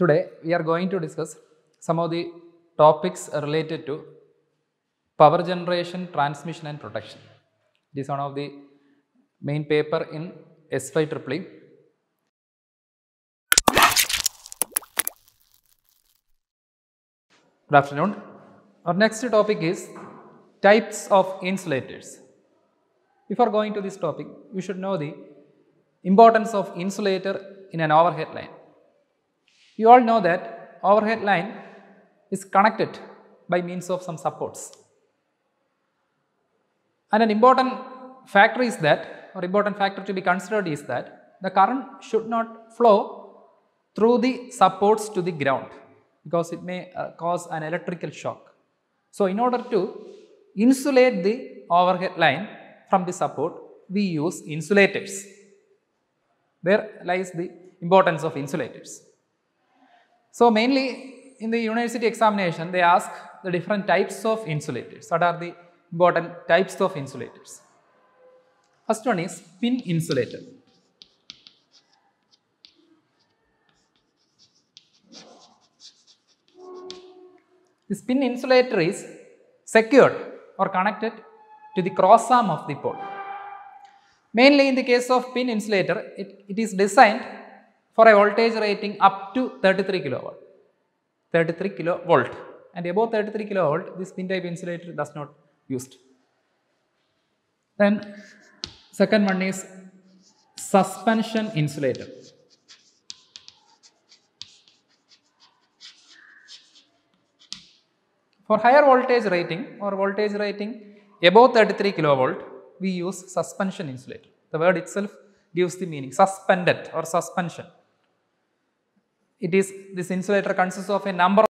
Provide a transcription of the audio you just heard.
Today we are going to discuss some of the topics related to power generation, transmission and protection. It is one of the main paper in S5 triple E. Good afternoon. Our next topic is types of insulators. Before going to this topic, you should know the importance of insulator in an overhead line. You all know that overhead line is connected by means of some supports. And an important factor is that, or important factor to be considered is that the current should not flow through the supports to the ground because it may uh, cause an electrical shock. So, in order to insulate the overhead line from the support, we use insulators. There lies the importance of insulators. So, mainly in the university examination, they ask the different types of insulators. What are the important types of insulators? First one is pin insulator. This pin insulator is secured or connected to the cross arm of the pole. Mainly in the case of pin insulator, it, it is designed for a voltage rating up to 33 kilowatt, 33 kilovolt and above 33 kilovolt this pin type insulator does not used. Then second one is suspension insulator. For higher voltage rating or voltage rating above 33 kilovolt, we use suspension insulator. The word itself gives the meaning suspended or suspension. It is this insulator consists of a number